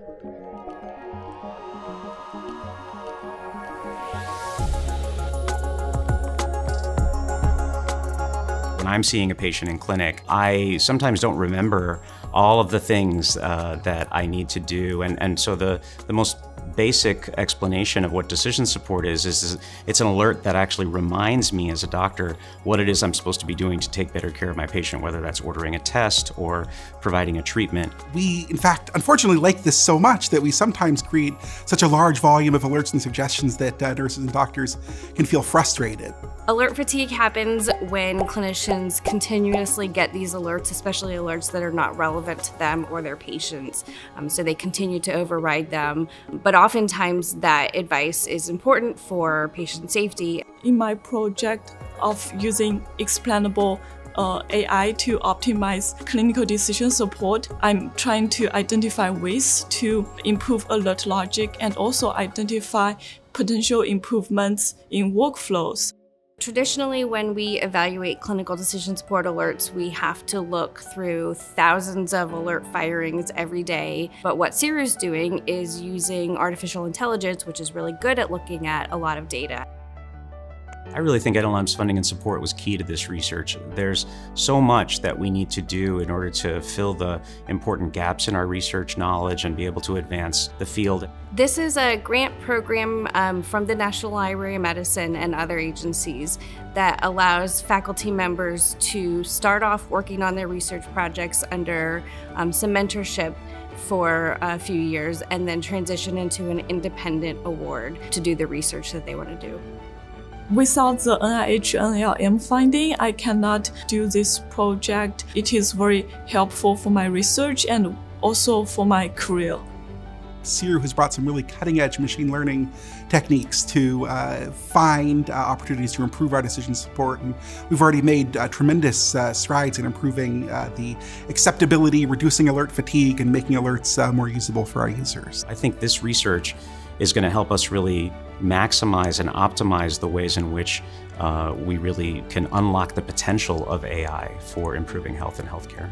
When I'm seeing a patient in clinic, I sometimes don't remember all of the things uh, that I need to do. And, and so the, the most basic explanation of what decision support is, is it's an alert that actually reminds me as a doctor what it is I'm supposed to be doing to take better care of my patient, whether that's ordering a test or providing a treatment. We, in fact, unfortunately like this so much that we sometimes create such a large volume of alerts and suggestions that uh, nurses and doctors can feel frustrated. Alert fatigue happens when clinicians continuously get these alerts, especially alerts that are not relevant to them or their patients. Um, so they continue to override them. But often oftentimes that advice is important for patient safety. In my project of using explainable uh, AI to optimize clinical decision support, I'm trying to identify ways to improve alert logic and also identify potential improvements in workflows. Traditionally, when we evaluate clinical decision support alerts, we have to look through thousands of alert firings every day. But what Siru is doing is using artificial intelligence, which is really good at looking at a lot of data. I really think NLM's funding and support was key to this research. There's so much that we need to do in order to fill the important gaps in our research knowledge and be able to advance the field. This is a grant program um, from the National Library of Medicine and other agencies that allows faculty members to start off working on their research projects under um, some mentorship for a few years and then transition into an independent award to do the research that they want to do. Without the NIH NLM funding, I cannot do this project. It is very helpful for my research and also for my career. Siru has brought some really cutting edge machine learning techniques to uh, find uh, opportunities to improve our decision support. And we've already made uh, tremendous uh, strides in improving uh, the acceptability, reducing alert fatigue, and making alerts uh, more usable for our users. I think this research is going to help us really maximize and optimize the ways in which uh, we really can unlock the potential of AI for improving health and healthcare.